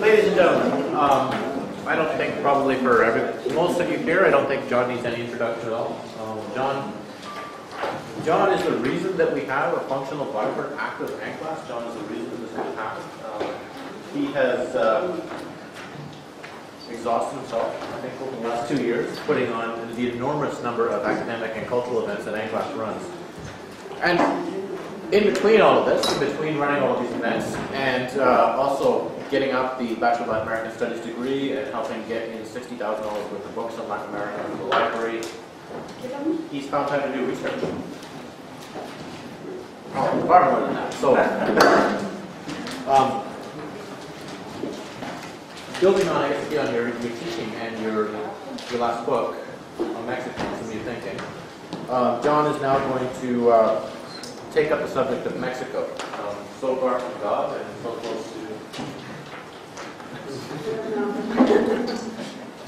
Ladies and gentlemen, um, I don't think probably for every, most of you here, I don't think John needs any introduction at all. Um, John, John is the reason that we have a functional Blackbird active ANCLAS. John is the reason this has happened. Um, he has uh, exhausted himself, I think, over the last two years, putting on the enormous number of academic and cultural events that ANCLAS runs. And in between all of this, in between running all of these events, and uh, also getting up the Bachelor of Latin American Studies degree and helping get in $60,000 worth of books on Latin America from the library, he's found time to do research. Oh, far more than that. So, um, building on, I on your, your teaching and your, your last book on some of your thinking, uh, John is now going to uh, take up the subject of Mexico. Um, so far from God and so close to.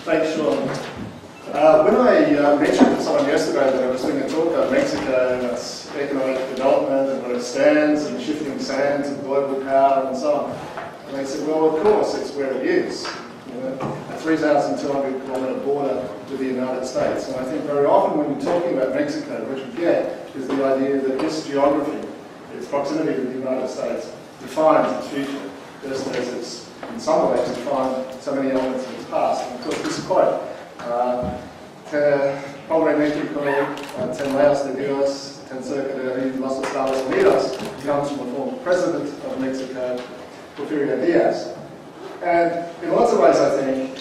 Thanks, Sean. Uh, when I uh, mentioned to someone yesterday that I was doing a talk about Mexico and its economic development and where it stands and shifting sands of global power and so on, and they said, well, of course, it's where it is. You know, a 3,200 kilometre border with the United States. And I think very often when you're talking about Mexico, what you get is the idea that this geography, its proximity to the United States, defines its future, just as it's in some ways defined so many elements of its past. And of course, this quote, uh, Te pobre Mexico, uh, ten leas de Dios, ten cerca de los Estados Unidos, comes from the former president of Mexico, Porfirio Diaz. And in lots of ways, I think,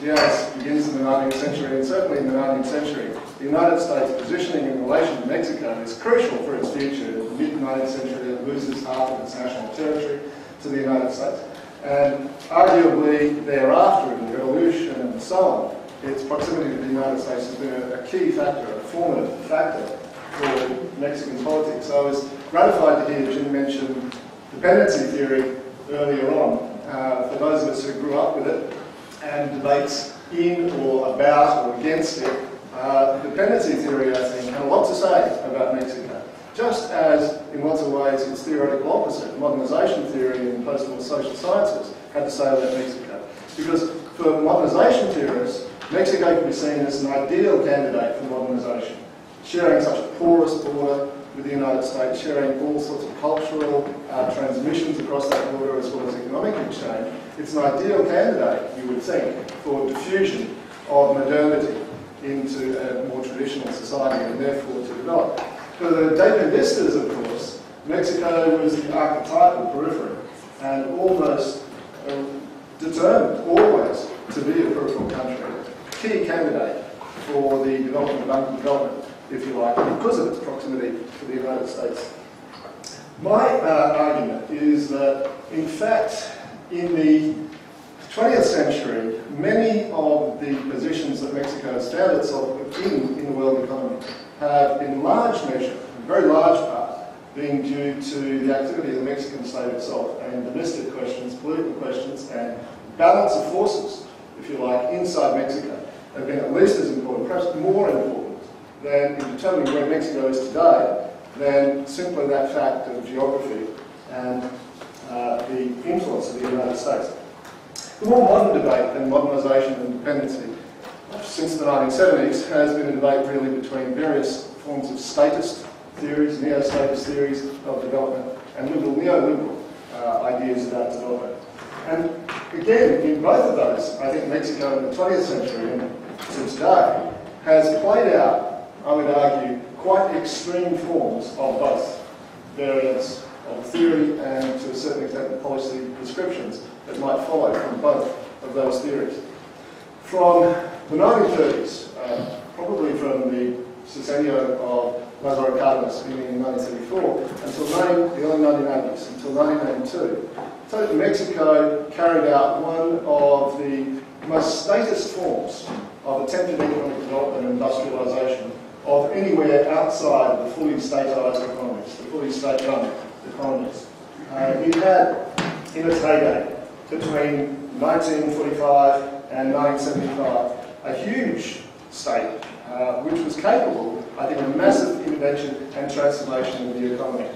Diaz begins in the 19th century, and certainly in the 19th century, the United States' positioning in relation to Mexico is crucial for its future. In the mid-19th century, it loses half of its national territory to the United States. And arguably thereafter, in the revolution and so on, its proximity to the United States has been a, a key factor, a formative factor for Mexican politics. So I was gratified to hear Jim mention dependency theory earlier on. Uh, for those of us who grew up with it, and debates in or about or against it, uh, dependency theory, I think, had a lot to say about Mexico. Just as, in lots of ways, its theoretical opposite, modernization theory and post-war social sciences, had to say about Mexico. Because for modernization theorists, Mexico can be seen as an ideal candidate for modernisation, sharing such a porous border with the United States, sharing all sorts of cultural uh, transmissions across that border as well as economic exchange. It's an ideal candidate, you would think, for diffusion of modernity into a more traditional society and therefore to develop. For the Dependentistas, of course, Mexico was the archetypal periphery and almost uh, determined always to be a peripheral country, key candidate for the development of underdevelopment, if you like, because of its proximity to the United States. My uh, argument is that, in fact, in the 20th century, many of the positions that Mexico has found itself in in the world economy have, in large measure, in very large part, been due to the activity of the Mexican state itself and domestic questions, political questions, and balance of forces, if you like, inside Mexico have been at least as important, perhaps more important, than in determining where Mexico is today, than simply that fact of geography and uh, the influence of the United States. The more modern debate than modernisation and dependency since the 1970s has been a debate really between various forms of statist theories, neo-statist theories of development, and liberal, neoliberal uh, ideas about development. And again, in both of those, I think Mexico in the 20th century and to today has played out, I would argue, quite extreme forms of both variants of theory and to a certain extent the policy prescriptions that might follow from both of those theories. From the 1930s, uh, probably from the Sexenio of Lazaro Cardenas beginning in 1934 until the early 1980s, until 1992, so Mexico carried out one of the most statist forms of attempted economic development and industrialisation of anywhere outside the fully statised economies, the fully state-run economies Uh, had, in its heyday, between 1945 and 1975, a huge state uh, which was capable, I think, of massive intervention and transformation of the economy.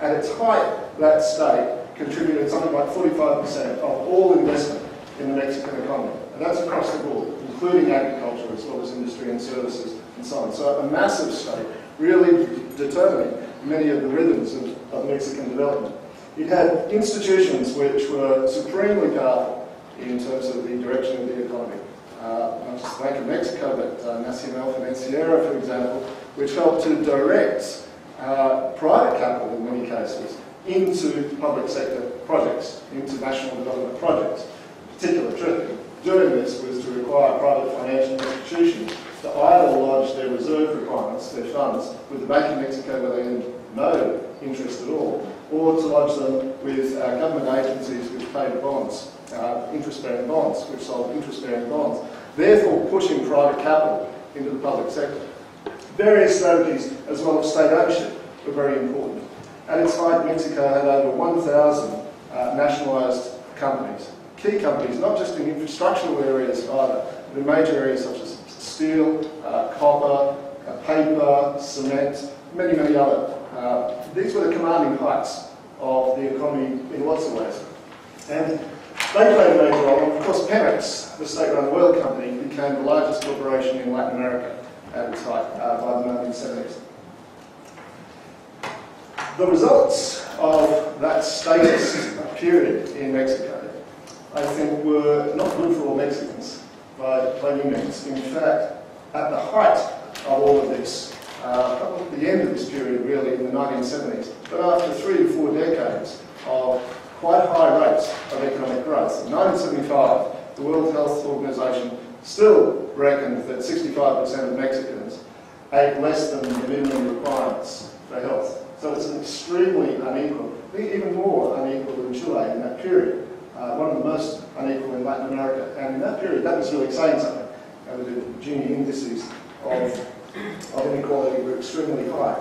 At its height, that state contributed something like 45% of all investment in the Mexican economy. And that's across the board, including agriculture as well as industry and services and so on. So a massive state, really determining many of the rhythms of, of Mexican development. It had institutions which were supremely powerful in terms of the direction of the economy. Uh, not just Bank of Mexico, but uh, Nacional Financiera, for example, which helped to direct uh, private capital in many cases into public sector projects, into national development projects. Particular trick doing this was to require private financial institutions to either lodge their reserve requirements, their funds, with the Bank of Mexico where they earned no interest at all, or to lodge them with uh, government agencies which paid bonds, uh, interest-bearing bonds, which sold interest-bearing bonds, therefore pushing private capital into the public sector. Various strategies as well as state ownership were very important. At its height, Mexico had over 1,000 uh, nationalised companies, key companies, not just in infrastructural areas either, but in major areas such as steel, uh, copper, uh, paper, cement, many, many other. Uh, these were the commanding heights of the economy in lots of ways. And they played a major role. Of course, Pemex, the state-run oil company, became the largest corporation in Latin America at its height uh, by the 1970s. The results of that statist period in Mexico, I think, were not good for all Mexicans by, by means. In fact, at the height of all of this, uh, at the end of this period really in the 1970s, but after three to four decades of quite high rates of economic growth. In 1975, the World Health Organization still reckoned that 65% of Mexicans ate less than the minimum requirements for health. So it's an extremely unequal, even more unequal than Chile in that period. Uh, one of the most unequal in Latin America. And in that period, that was really saying something. Uh, the Gini indices of, of inequality were extremely high.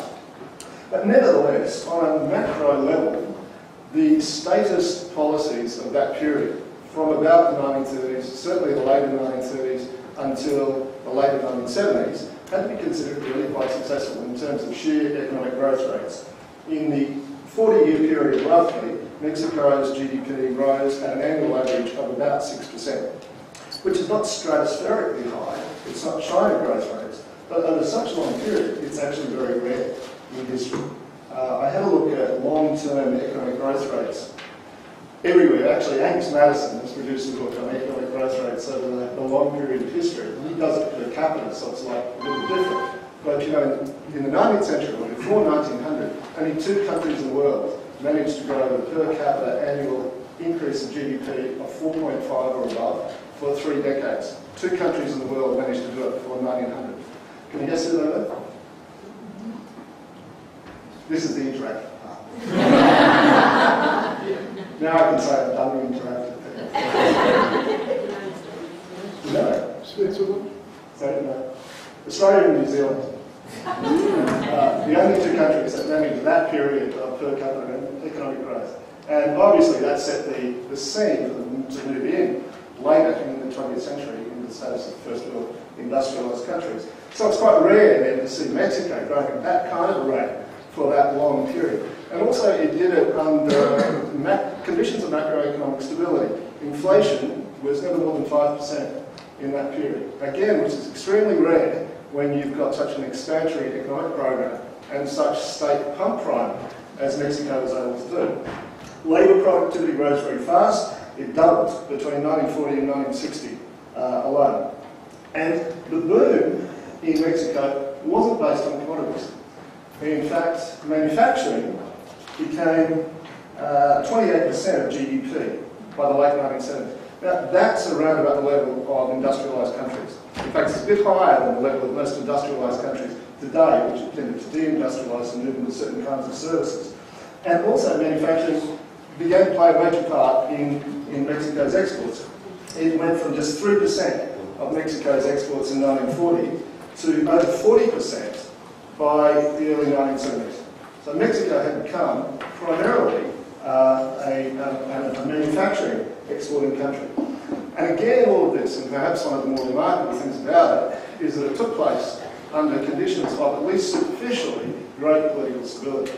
But nevertheless, on a macro level, the statist policies of that period, from about the 1930s, certainly the later 1930s until the later 1970s, had to be considered really quite successful in terms of sheer economic growth rates. In the 40-year period, roughly, Mexico's GDP rose at an annual average of about 6%, which is not stratospherically high, it's not China growth rates, but over such a long period, it's actually very rare in history. Uh, I had a look at long-term economic growth rates everywhere. Actually, Angus Maddison has produced a book on economic growth rates over the, long period of history. He does it per capita, so it's like a little different. But you know, in, the 19th century, or before 1900, only two countries in the world managed to grow a per capita annual increase in GDP of 4.5 or above for three decades. Two countries in the world managed to do it before 1900. Can you guess who they were? This is the interactive part. now I can say I've done the interactive thing. no. Switzerland? So, no. Uh, Australia and New Zealand. Uh, the only two countries that managed that period of per capita economic growth. And obviously that set the, the scene for them to move in later in the 20th century in the status of first world industrialised countries. So it's quite rare then to see Mexico growing at that kind of rate for that long period. And also it did it under conditions of macroeconomic stability. Inflation was never more than 5% in that period. Again, which is extremely rare when you've got such an expansionary economic program and such state pump prime as Mexico was able to do. Labour productivity rose very fast. It doubled between 1940 and 1960 uh, alone. And the boom in Mexico wasn't based on commodities. In fact, manufacturing became 28% uh, of GDP by the late 1970s. Now, that's around about the level of industrialised countries. In fact, it's a bit higher than the level of most industrialised countries today, which tended to deindustrialise and move into certain kinds of services. And also, manufacturing began to play a major part in, in Mexico's exports. It went from just 3% of Mexico's exports in 1940 to over 40% by the early 1970s. So Mexico had become primarily uh, um, a manufacturing exporting country. And again, all of this, and perhaps one of the more remarkable things about it, is that it took place under conditions of at least superficially great political stability.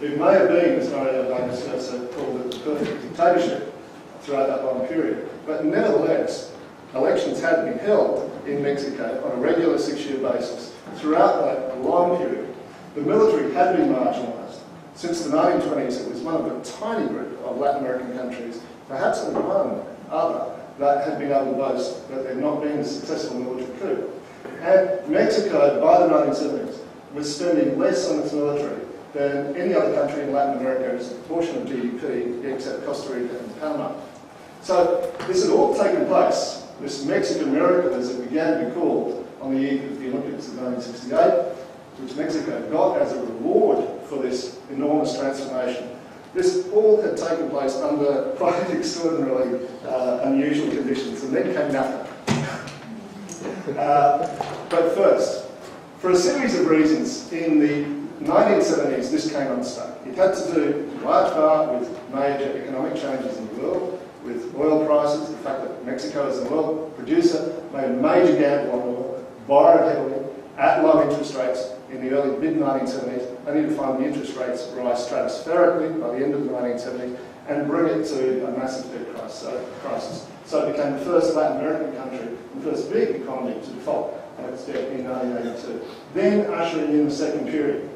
It may have been, as Mario Vargas Llosa called it, the perfect dictatorship throughout that long period. But nevertheless, elections had been held in Mexico on a regular six-year basis throughout that long period. The military had been marginalised. Since the 1920s, it was one of a tiny group of Latin American countries, perhaps only one other, that had been able to boast that there had not been a successful military coup. And Mexico, by the 1970s, was spending less on its military than any other country in Latin America as a proportion of GDP, except Costa Rica and Panama. So this had all taken place, this Mexican miracle as it began to be called, on the eve of the Olympics of 1968, which Mexico got as a reward for this enormous transformation. This all had taken place under quite extraordinarily uh, unusual conditions, and then came NAFTA. Uh, but first, for a series of reasons, in the 1970s this came unstuck. It had to do in large part with major economic changes in the world, with oil prices, the fact that Mexico as an oil producer made a major gamble on oil, borrowed heavily at low interest rates in the early mid-1970s, only to find the interest rates rise stratospherically by the end of the 1970s and bring it to a massive debt crisis. So it became the first Latin American country, the first big economy to default on its debt in 1982. Then ushering in the second period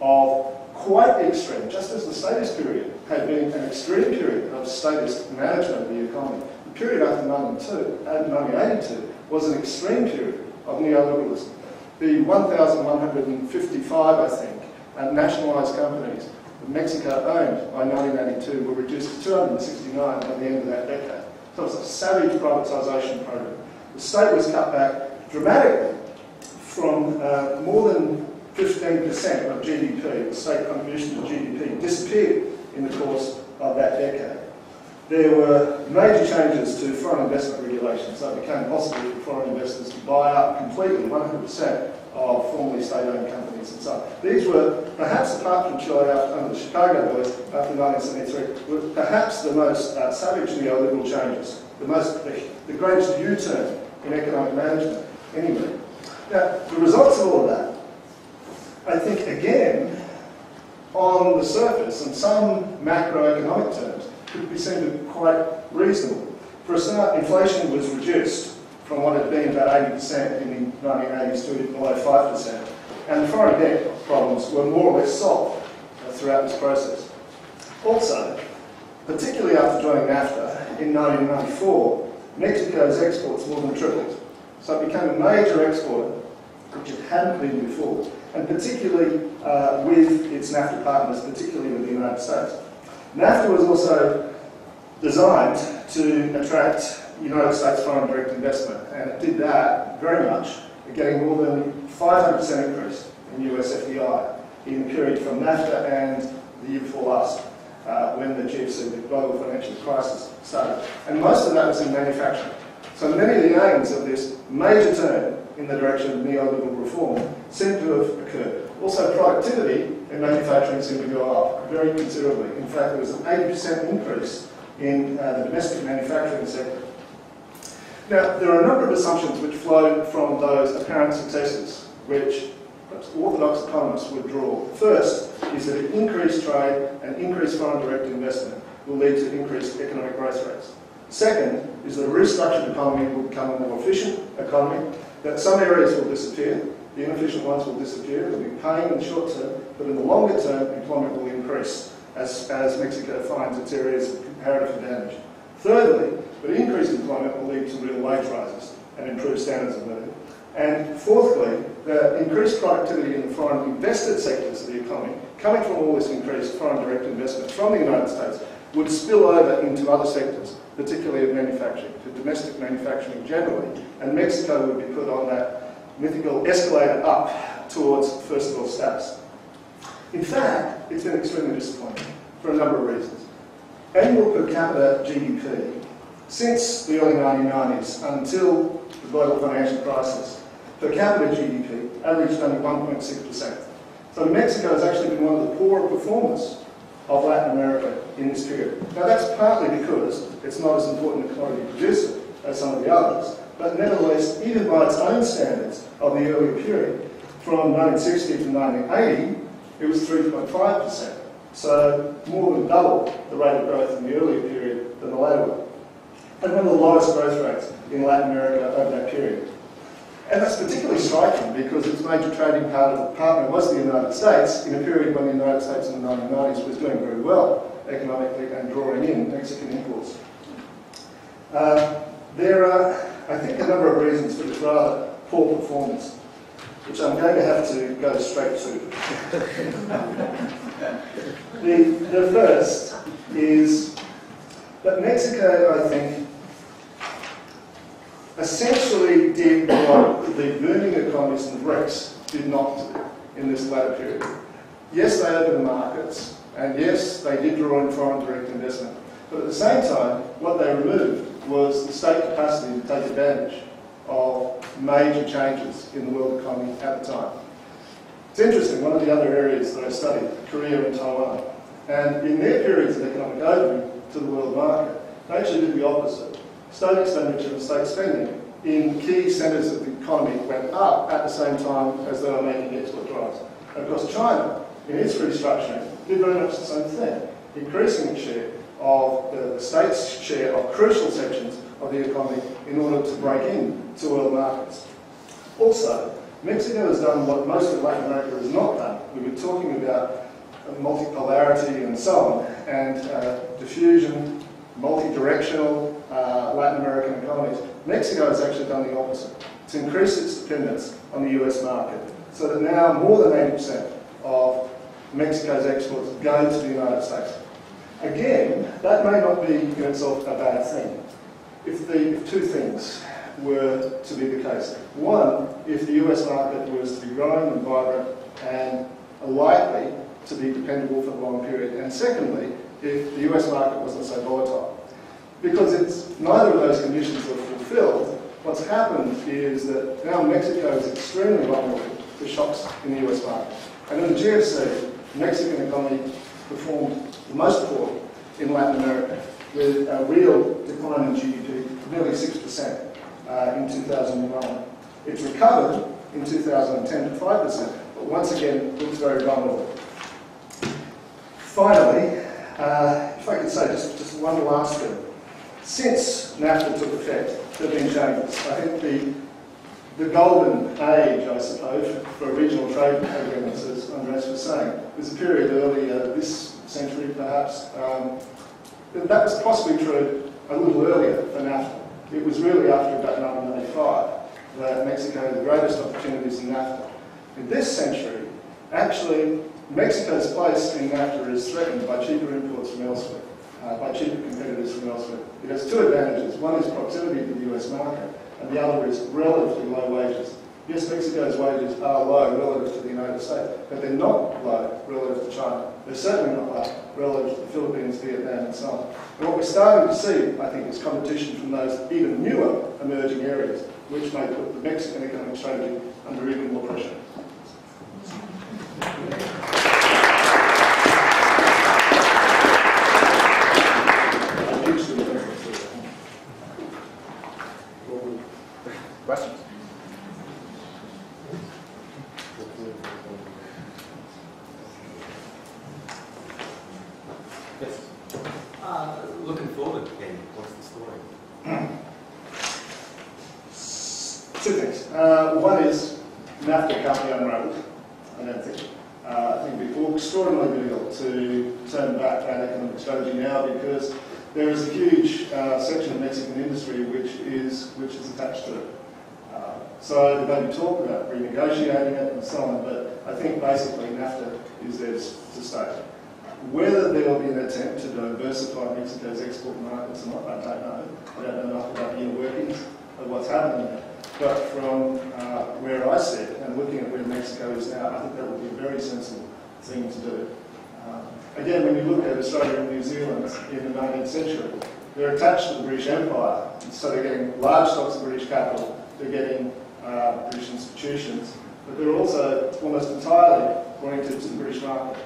of quite extreme, just as the statist period had been an extreme period of statist management of the economy. The period after 1982 was an extreme period of neoliberalism. The 1,155, I think, nationalised companies that Mexico owned by 1982 were reduced to 269 by the end of that decade. So it was a savage privatisation program. The state was cut back dramatically from uh, more than 15% of GDP, the state contribution to GDP, disappeared in the course of that decade. There were major changes to foreign investment regulations, so it became possible for foreign investors to buy up completely 100% of formerly state-owned companies and so on. These were, perhaps apart from the Chicago Boys after 1973, were perhaps the most uh, savage neoliberal changes, the, most, the, the greatest U-turn in economic management anyway. Now, the results of all of that, I think, again, on the surface, in some macroeconomic terms, could be seen to be quite reasonable. For a start, inflation was reduced from what had been about 80% in the 1980s to below 5%. And the foreign debt problems were more or less solved uh, throughout this process. Also, particularly after joining NAFTA in 1994, Mexico's exports more than tripled. So it became a major exporter, which it hadn't been before, and particularly uh, with its NAFTA partners, particularly with the United States. NAFTA was also designed to attract United States foreign direct investment, and it did that very much, getting more than 500% increase in US FDI in the period from NAFTA and the year before last, uh, when the GFC, the global financial crisis, started. And most of that was in manufacturing. So many of the aims of this major turn in the direction of neoliberal reform seem to have occurred. Also, productivity in manufacturing seemed to go up very considerably. In fact, there was an 80% increase in uh, the domestic manufacturing sector now, there are a number of assumptions which flow from those apparent successes, which orthodox economists would draw. First is that increased trade and increased foreign direct investment will lead to increased economic growth rates. Second is that a restructured economy will become a more efficient economy, that some areas will disappear, the inefficient ones will disappear, will be pain in the short term, but in the longer term, employment will increase as, as Mexico finds its areas of comparative advantage. Thirdly, but increased employment will lead to real wage rises and improved standards of living. And fourthly, the increased productivity in the foreign invested sectors of the economy, coming from all this increased foreign direct investment from the United States, would spill over into other sectors, particularly of manufacturing, to domestic manufacturing generally. And Mexico would be put on that mythical escalator up towards first world status. In fact, it's been extremely disappointing for a number of reasons. Annual per capita GDP since the early 1990s until the global financial crisis, per capita GDP averaged only 1.6%. So Mexico has actually been one of the poorer performers of Latin America in this period. Now that's partly because it's not as important a commodity producer as some of the others, but nevertheless, even by its own standards of the earlier period, from 1960 to 1980, it was 3.5%. So more than double the rate of growth in the earlier period than the later one. And one of the lowest growth rates in Latin America over that period. And that's particularly striking because its major trading partner was the United States in a period when the United States in the 1990s was doing very well economically and drawing in Mexican imports. Uh, there are, I think, a number of reasons for this rather poor performance, which I'm going to have to go straight to. the, the first is that Mexico, I think, essentially did what the booming economies in the BRICS did not do in this latter period. Yes, they opened the markets, and yes, they did draw in foreign direct investment. But at the same time, what they removed was the state capacity to take advantage of major changes in the world economy at the time. It's interesting, one of the other areas that I studied, Korea and Taiwan, and in their periods of economic opening to the world market, they actually did the opposite state expenditure and state spending in key centres of the economy went up at the same time as they were making export drives. And of course, China, in its restructuring, did very much the same thing, increasing its share of the, the state's share of crucial sections of the economy in order to break in to world markets. Also, Mexico has done what most of Latin America has not done. We were talking about multipolarity and so on, and uh, diffusion, multi-directional, uh, Latin American economies. Mexico has actually done the opposite. It's increased its dependence on the US market, so that now more than 80% of Mexico's exports go to the United States. Again, that may not be in itself a bad thing. If, the, if two things were to be the case. One, if the US market was to be growing and vibrant and likely to be dependable for a long period. And secondly, if the US market wasn't so volatile. Because it's neither of those conditions are fulfilled, what's happened is that now Mexico is extremely vulnerable to shocks in the US market. And in the GFC, the Mexican economy performed the most poorly in Latin America, with a real decline in GDP nearly 6% uh, in 2009. It's recovered in 2010 to 5%, but once again looks very vulnerable. Finally, uh, if I could say just, just one last thing. Since NAFTA took effect, there have been changes. I think the, the golden age, I suppose, for regional trade agreements, as Andres was saying, was a period earlier this century, perhaps. Um, that was possibly true a little earlier for NAFTA. It was really after about 1995 that Mexico had the greatest opportunities in NAFTA. In this century, actually, Mexico's place in NAFTA is threatened by cheaper imports from elsewhere uh, by cheaper competitors from elsewhere. It has two advantages. One is proximity to the US market, and the other is relatively low wages. Yes, Mexico's wages are low relative to the United States, but they're not low relative to China. They're certainly not low relative to the Philippines, Vietnam, and so on. And what we're starting to see, I think, is competition from those even newer emerging areas, which may put the Mexican economic strategy under even more pressure. That is uh what is matter copy on my roof and that uh think before we've thrown on the deal to turn back that economic strategy now because there is a huge uh sector of Mexican industry which is which is attached to uh so they may talk about renegotiating it and so on, but I think basically NAFTA is there to stay. Whether there will be an attempt to diversify Mexico's export markets or not, I don't know. I don't know enough about the inner workings of what's happening there. But from uh, where I sit and looking at where Mexico is now, I think that would be a very sensible thing to do. Uh, again, when you look at Australia and New Zealand in the 19th century, they're attached to the British Empire, so they're getting large stocks of British capital, they're getting uh, British institutions, but they're also almost entirely oriented to the British market.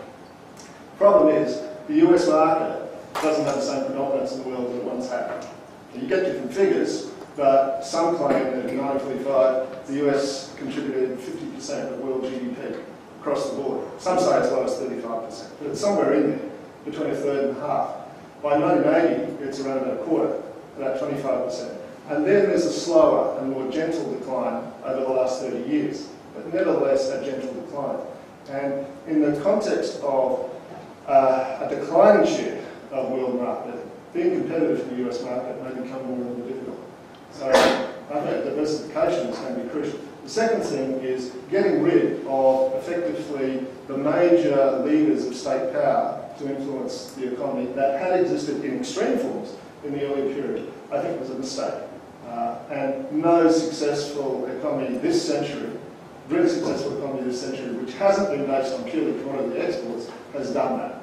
Problem is, the US market doesn't have the same predominance in the world that it once had. You get different figures, but some claim that in 1945 the US contributed 50% of world GDP across the board. Some say as low as 35%, but it's somewhere in there, between a third and a half. By 1980, it's around about a quarter, about 25%. And then there's a slower and more gentle decline over the last 30 years, but nevertheless a gentle decline. And in the context of uh, a declining share of world market, being competitive in the US market may become more and more difficult. So I think diversification is going to be crucial. The second thing is getting rid of effectively the major levers of state power to influence the economy that had existed in extreme forms in the early period, I think was a mistake. Uh, and no successful economy this century, really successful economy this century, which hasn't been based on purely commodity exports, has done that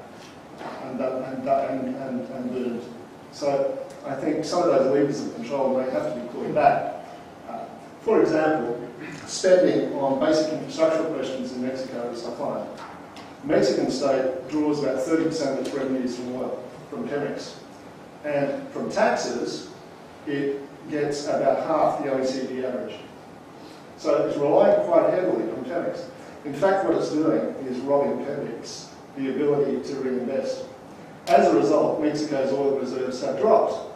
and, and, and, and, and burned. So I think some of those levers of control may have to be pulled back. Uh, for example, spending on basic infrastructure questions in Mexico is declining. Mexican state draws about 30% of its revenues from oil, from Pemex. And from taxes, it gets about half the OECD average. So it's relying quite heavily on Pemex. In fact, what it's doing is robbing Pemex the ability to reinvest. As a result, Mexico's oil reserves have dropped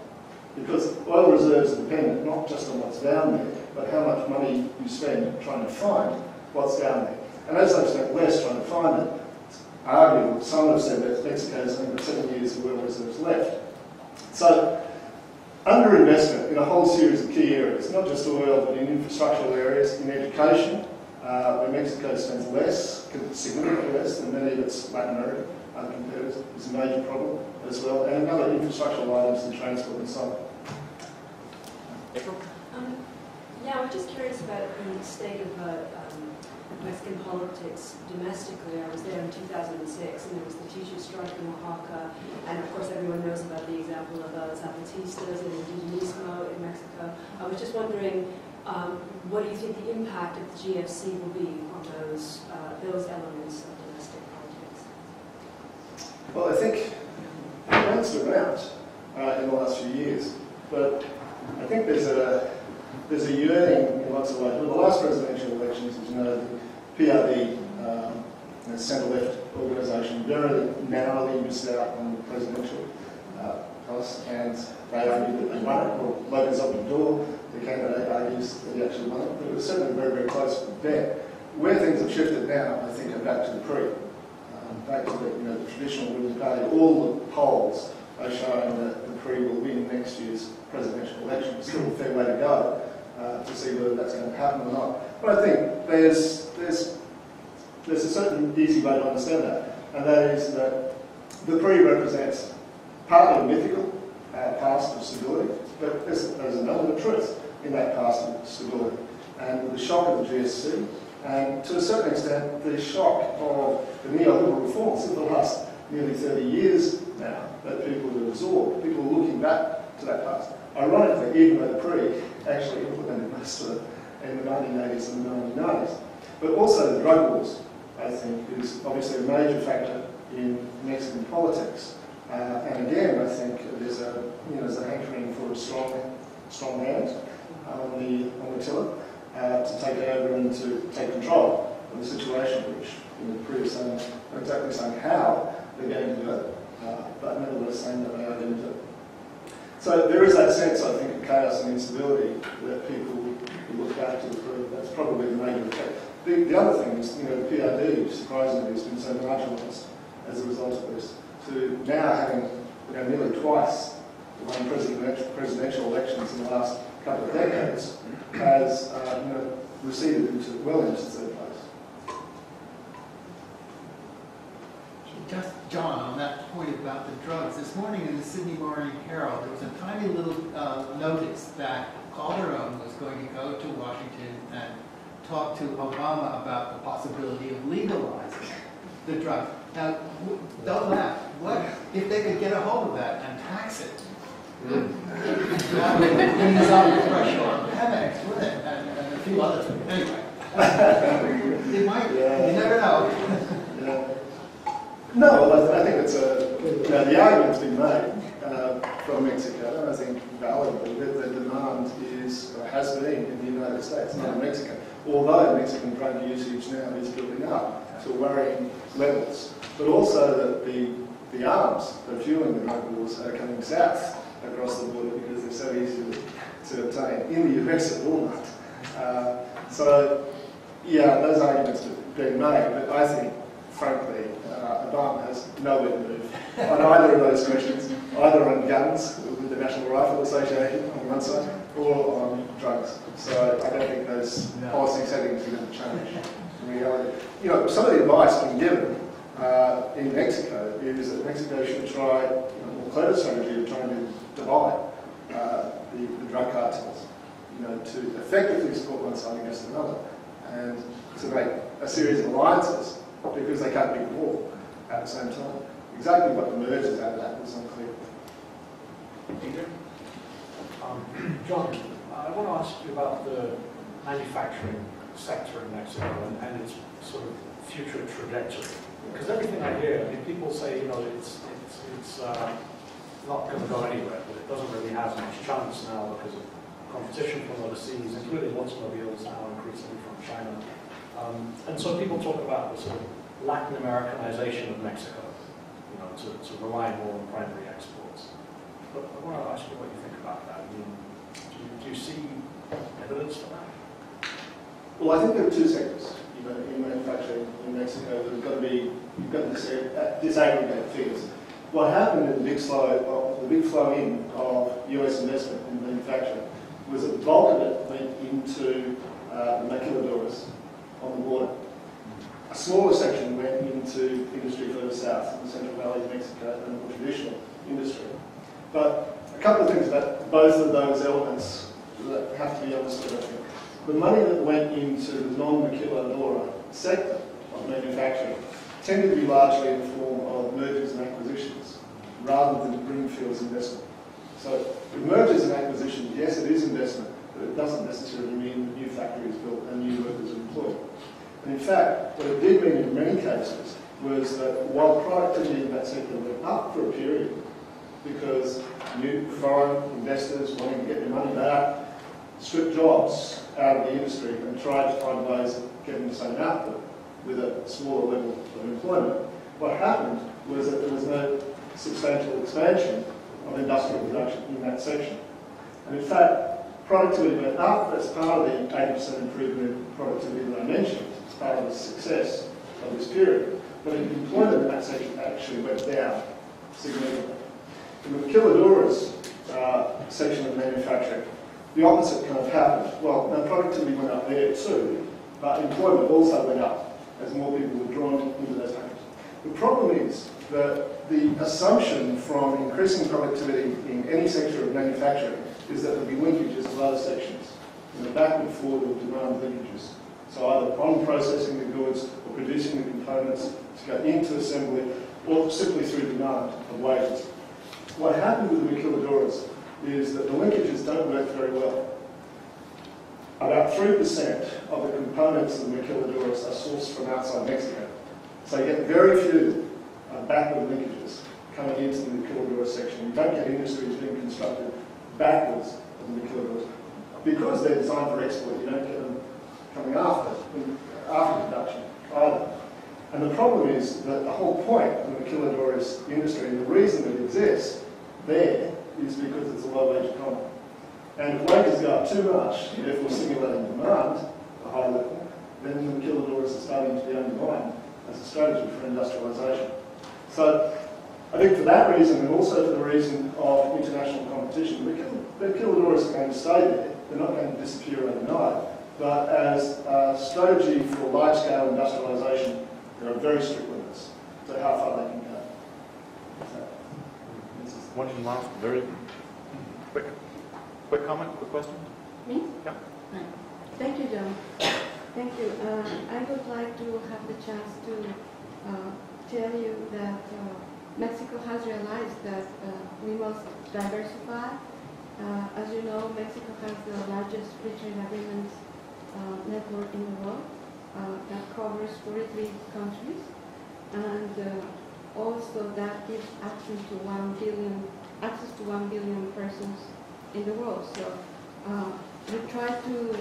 because oil reserves are dependent not just on what's down there, but how much money you spend trying to find what's down there. And as they've spent less trying to find it, arguably, some have said that Mexico's only got seven years of oil reserves left. So underinvestment in a whole series of key areas, not just oil, but in infrastructural areas, in education, uh, where Mexico spends less, significantly less than many of its Latin American uh, competitors, is a major problem as well, and other infrastructural items in transport and so on. Um, yeah, I'm just curious about the state of uh, Mexican politics domestically. I was there in 2006, and there was the teachers' strike in Oaxaca, and of course everyone knows about the example of uh, Zapatistas and Indigenismo in Mexico. I was just wondering, um, what do you think the impact of the GFC will be on those uh, those elements of domestic politics? Well, I think it bounced around uh, in the last few years, but I think there's a there's a yearning in lots of ways. Well, the last presidential elections, as you know, PRD, um, centre-left organisation, very narrowly missed out on the presidential uh, and they argued that they won it. Well, Lopez Obrador, the candidate, argues that he actually won it, but it was certainly very, very close there. Where things have shifted now, I think, are back to the PRI. Um, back to the, you know, the traditional ruling party. All the polls are showing that the PRI will win next year's presidential election. It's Still a fair way to go uh, to see whether that's going to happen or not. But I think there's there's, there's a certain easy way to understand that, and that is that the PRI represents partly mythical uh, past of stability, but there's, there's an element of truth in that past stability. And with the shock of the GFC, and to a certain extent, the shock of the neoliberal reforms of the last nearly 30 years now that people have absorbed, people are looking back to that past. Ironically, even though PRI actually implemented most of it in the 1980s and the 1990s. But also the drug wars, I think, is obviously a major factor in Mexican politics. Uh, and again, I think there's a, you know, there's a hankering for a strong, strong hand on the, on the tiller uh, to take it over and to take control of the situation, which know, the saying, not exactly saying how they're going to do it, uh, but nevertheless saying that they are going to do it. So there is that sense, I think, of chaos and instability that people look back to the proof. That's probably the major effect. The, the other thing is, you know, the PRD, surprisingly, has been so marginalised as a result of this, to now having you know, nearly twice won presidential, elections in the last couple of decades, has uh, you know, receded into, well into third place. Just John, on that point about the drugs, this morning in the Sydney Morning Herald, there was a tiny little uh, notice that Calderon was going to go to Washington and talk to Obama about the possibility of legalizing the drug. Now, don't laugh. What if they could get a hold of that and tax it? Mm. that would ease up the pressure on Pemex, would it? And, and, a few other things. Anyway, it might. Yeah. You never know. yeah. No, I, I think it's a, know, the argument's been made uh, from Mexico, and I think validly, that the demand is, or has been in the United States, not in Mexico. Although Mexican drug usage now is building up to worrying levels, but also that the, the arms that are fueling the drug wars are coming south across the border because they're so easy to, to obtain in the US at Walmart. Uh, so, yeah, those arguments have been made, but I think, frankly, uh, Obama has nowhere to move on either of those questions, either on guns with the National Rifle Association on one side, or on drugs. So I don't think those No. policy settings are going to change in reality. You know, some of the advice being given uh, in Mexico is that Mexico should try you know, more clever strategy of trying to divide uh, the, the drug cartels, you know, to effectively support one side against another, and to make a series of alliances because they can't beat the war at the same time. Exactly what emerges out of that is unclear. Um, John, I want to ask you about the manufacturing sector in Mexico and, and its sort of future trajectory. Because everything I hear, I mean, people say, you know, it's, it's, it's uh, not going to go anywhere, but it doesn't really have much chance now because of competition from overseas, including automobiles now increasingly from China. Um, and so people talk about the sort of Latin Americanization of Mexico, you know, to, to rely more on primary exports. But I want to ask you what you think about that. I mean, do you, do you see evidence for that? Well, I think there are two sectors in manufacturing in Mexico that have got to be, you've got to uh, disaggregate figures. What happened in the big flow, of, the big flow in of US investment in manufacturing was that the bulk of it went into uh, the maquiladoras on the border. A smaller section went into industry further south, in the Central Valley of Mexico, and more traditional industry. But a couple of things about both of those elements that have to be understood. The money that went into the non-maquiladora sector of manufacturing tended to be largely in the form of mergers and acquisitions rather than greenfields investment. So with mergers and acquisitions, yes, it is investment, but it doesn't necessarily mean that new factories built and new workers employed. And in fact, what it did mean in many cases was that while productivity in that sector went up for a period, because new foreign investors wanting to get their money back, stripped jobs out of the industry and tried to find ways of getting the same output with a smaller level of employment. What happened was that there was no substantial expansion of industrial production in that section. And in fact, productivity went up as part of the 80% improvement in productivity that I mentioned, as part of the success of this period. But employment in that section actually went down significantly. In the maquiladoras uh, section of manufacturing, the opposite kind of happened. Well, no, productivity went up there too, but employment also went up as more people were drawn into those factories. The problem is that the assumption from increasing productivity in any sector of manufacturing is that there'll be linkages to other sections. And the backward forward will demand linkages. So either on processing the goods or producing the components to go into assembly or simply through demand of wages. What happened with the maquiladoras is that the linkages don't work very well. About 3% of the components of the maquiladoras are sourced from outside Mexico. So you get very few uh, backward linkages coming into the maquiladora section. You don't get industries being constructed backwards of the maquiladoras. Because they're designed for export, you don't get them coming after, after production either. And the problem is that the whole point of the maquiladoras industry, and the reason it exists there, is because it's a low-wage economy. And if wages go up too much, therefore stimulating demand at a high level, then the maquiladoras are starting to be undermined as a strategy for industrialisation. So I think for that reason, and also for the reason of international competition, the maquiladoras are going to stay there. They're not going to disappear overnight. But as a strategy for large-scale industrialisation, there are very strict limits to how far they can go. So, One last, very quick, quick comment, quick question? Me? Yeah. Thank you, John. Thank you. Uh, I would like to have the chance to uh, tell you that uh, Mexico has realized that uh, we must diversify. Uh, As you know, Mexico has the largest free trade agreements uh, network in the world uh, that covers 43 countries. And uh, also that gives access to one billion, access to one billion persons in the world. So uh, we try to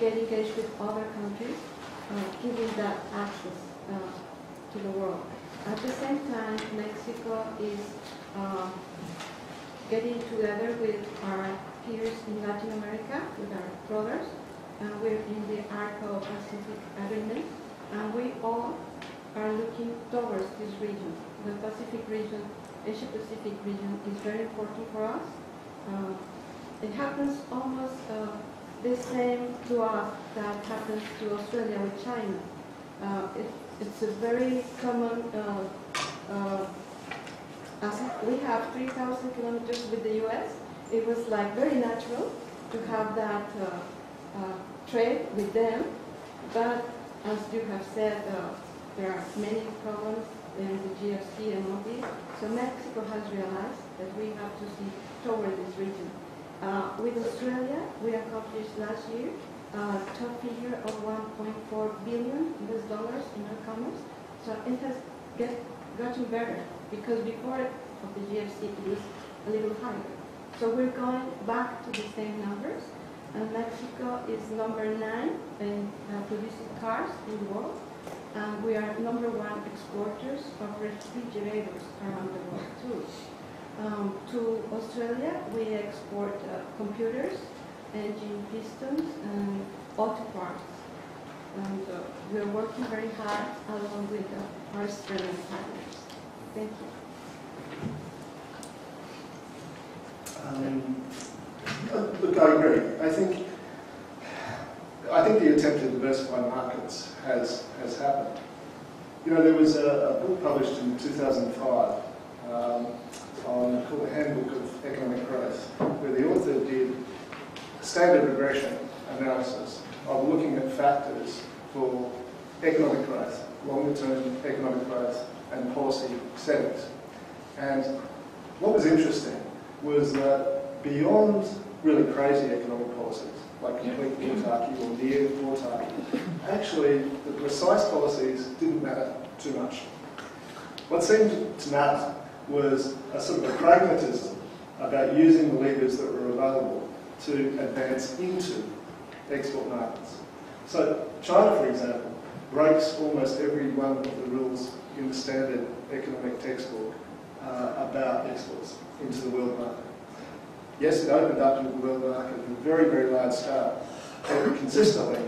get engaged with other countries, uh, giving that access uh, to the world. At the same time, Mexico is uh, getting together with our peers in Latin America, with our brothers, and we're in the ARCO Pacific Agreement, and we all are looking towards this region. The Pacific region, Asia Pacific region is very important for us. Uh, It happens almost uh, the same to us that happens to Australia with China. Uh, it- It's a very common, uh, uh, as we have 3,000 kilometers with the US, it was like very natural to have that uh, trade with them. But as you have said, there are many problems in the GFC and all this. So Mexico has realized that we have to see toward this region. Uh, With Australia, we accomplished last year uh, top figure of 1.4 billion US dollars in our commerce. So it has get, gotten better because before of the GFC it was a little higher. So we're going back to the same numbers. And Mexico is number nine in uh, producing cars in the world. And we are number one exporters of refrigerators around the world too. Um, to Australia, we export uh, computers, engine pistons, and auto parts. And uh, we're working very hard along with uh, our Australian partners. Thank you. Um, uh, Look, I agree. I think, I think the attempt to diversify markets has, has happened. You know, there was a, a book published in 2005 um, on, called the Handbook of Economic Growth, where the author did a standard regression analysis of looking at factors for economic growth, longer-term economic growth, and policy settings. And what was interesting was that beyond really crazy economic policies, like complete autarky or near autarky, actually the precise policies didn't matter too much. What seemed to matter was a sort of a pragmatism about using the levers that were available to advance into export markets. So China, for example, breaks almost every one of the rules in the standard economic textbook uh, about exports into the world market. Yes, it opened up into the world market at a very, very large scale. It consistently,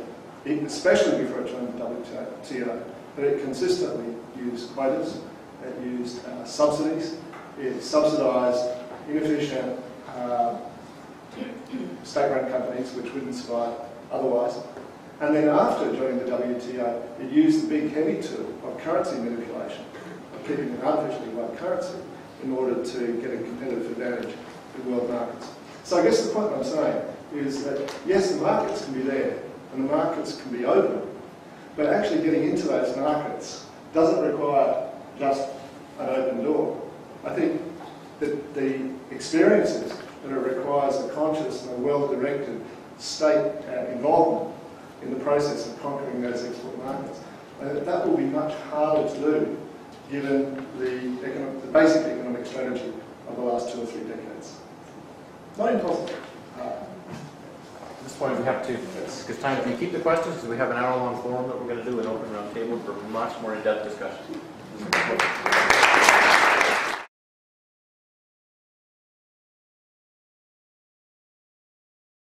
especially before it joined the WTO, but it consistently used quotas, it used uh, subsidies, it subsidised inefficient uh, state-run companies which wouldn't survive otherwise. And then after joining the WTO, it used the big heavy tool of currency manipulation, of keeping an artificially low currency in order to get a competitive advantage in world markets. So I guess the point I'm saying is that yes, the markets can be there and the markets can be open, but actually getting into those markets doesn't require just an open door. I think that the experiences that it requires a conscious and a well-directed state uh, involvement in the process of conquering those export markets. That- that will be much harder to do given the, economic, the basic economic strategy of the last two or three decades. Not impossible. At this point, we have to, because time, if you keep the questions, because we have an hour-long forum that we're going to do an open round table for much more in-depth discussion.